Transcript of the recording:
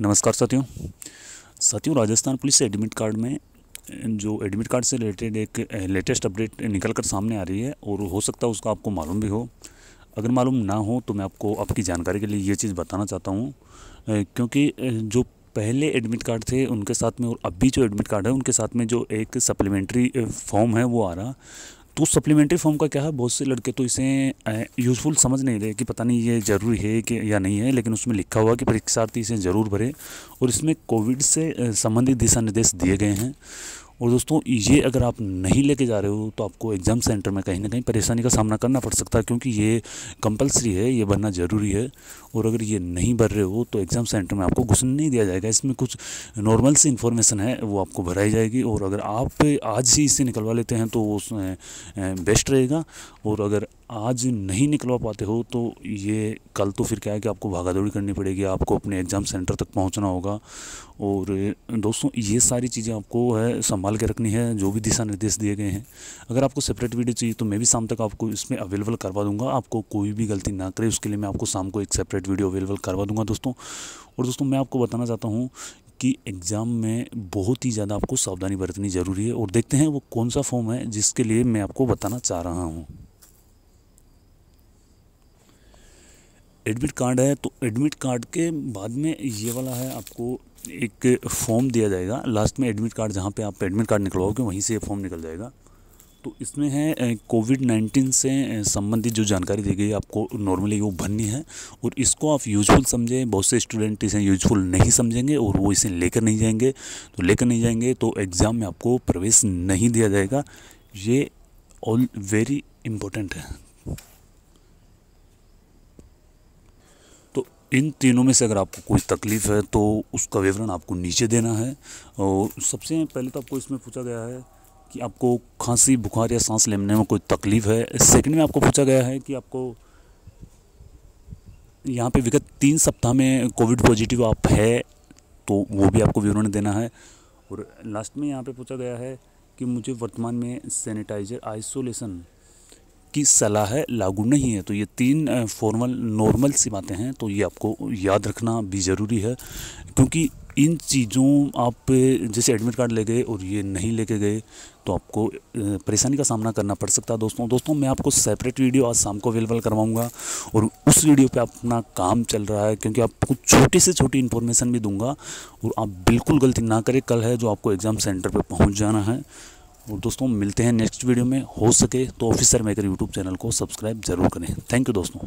नमस्कार साथियों। साथियों, राजस्थान पुलिस एडमिट कार्ड में, जो एडमिट कार्ड से रिलेटेड एक लेटेस्ट अपडेट निकल कर सामने आ रही है और हो सकता है उसका आपको मालूम भी हो। अगर मालूम ना हो तो मैं आपको, आपकी जानकारी के लिए ये चीज़ बताना चाहता हूँ क्योंकि जो पहले एडमिट कार्ड थे उनके साथ में और अभी जो एडमिट कार्ड है उनके साथ में जो एक सप्लीमेंट्री फॉर्म है वो आ रहा। तो सप्लीमेंट्री फॉर्म का क्या है? बहुत से लड़के तो इसे यूज़फुल समझ नहीं रहे कि पता नहीं ये ज़रूरी है कि, या नहीं है, लेकिन उसमें लिखा हुआ कि परीक्षार्थी इसे ज़रूर भरे और इसमें कोविड से संबंधित दिशा निर्देश दिए गए हैं। और दोस्तों, ये अगर आप नहीं लेके जा रहे हो तो आपको एग्ज़ाम सेंटर में कहीं ना कहीं परेशानी का सामना करना पड़ सकता है, क्योंकि ये कंपलसरी है, ये भरना ज़रूरी है। और अगर ये नहीं भर रहे हो तो एग्ज़ाम सेंटर में आपको घुसन नहीं दिया जाएगा। इसमें कुछ नॉर्मल सी इन्फॉर्मेशन है, वो आपको भराई जाएगी। और अगर आप आज ही इससे निकलवा लेते हैं तो वो बेस्ट रहेगा। और अगर आज नहीं निकलवा पाते हो तो ये कल तो फिर क्या है कि आपको भागा दौड़ी करनी पड़ेगी, आपको अपने एग्ज़ाम सेंटर तक पहुँचना होगा। और दोस्तों, ये सारी चीज़ें आपको है, संभाल के रखनी है, जो भी दिशा निर्देश दिए गए हैं। अगर आपको सेपरेट वीडियो चाहिए तो मैं भी शाम तक आपको इसमें अवेलेबल करवा दूँगा। आपको कोई भी गलती ना करे, उसके लिए मैं आपको शाम को एक सेपरेट वीडियो अवेलेबल करवा दूँगा दोस्तों। और दोस्तों, मैं आपको बताना चाहता हूँ कि एग्ज़ाम में बहुत ही ज़्यादा आपको सावधानी बरतनी ज़रूरी है। और देखते हैं वो कौन सा फॉर्म है, जिसके लिए मैं आपको बताना चाह रहा हूँ। एडमिट कार्ड है तो एडमिट कार्ड के बाद में ये वाला है, आपको एक फॉर्म दिया जाएगा। लास्ट में एडमिट कार्ड, जहाँ पे आप एडमिट कार्ड निकलवाओगे, वहीं से ये फॉर्म निकल जाएगा। तो इसमें है कोविड नाइन्टीन से संबंधित जो जानकारी दी गई आपको नॉर्मली वो भरनी है, और इसको आप यूजफुल समझें। बहुत से स्टूडेंट इसे यूजफुल नहीं समझेंगे, और वो इसे लेकर नहीं जाएँगे। तो लेकर नहीं जाएँगे तो एग्ज़ाम में आपको प्रवेश नहीं दिया जाएगा। ये ऑल वेरी इम्पोर्टेंट है। इन तीनों में से अगर आपको कोई तकलीफ़ है तो उसका विवरण आपको नीचे देना है। और सबसे पहले तो आपको इसमें पूछा गया है कि आपको खांसी, बुखार या सांस लेने में कोई तकलीफ़ है। सेकंड में आपको पूछा गया है कि आपको यहाँ पे विगत तीन सप्ताह में कोविड पॉजिटिव आप है तो वो भी आपको विवरण देना है। और लास्ट में यहाँ पे पूछा गया है कि मुझे वर्तमान में सैनिटाइज़र, आइसोलेशन की सलाह लागू नहीं है तो ये तीन फॉर्मल नॉर्मल सी बातें हैं तो ये आपको याद रखना भी ज़रूरी है। क्योंकि इन चीज़ों आप जैसे एडमिट कार्ड ले गए और ये नहीं लेके गए तो आपको परेशानी का सामना करना पड़ सकता है। दोस्तों दोस्तों, मैं आपको सेपरेट वीडियो आज शाम को अवेलेबल करवाऊँगा और उस वीडियो पे अपना काम चल रहा है, क्योंकि आपको छोटी से छोटी इन्फॉर्मेशन भी दूँगा और आप बिल्कुल गलती ना करें। कल है जो आपको एग्ज़ाम सेंटर पर पहुँच जाना है और दोस्तों, मिलते हैं नेक्स्ट वीडियो में। हो सके तो ऑफिसर मेकर यूट्यूब चैनल को सब्सक्राइब ज़रूर करें। थैंक यू दोस्तों।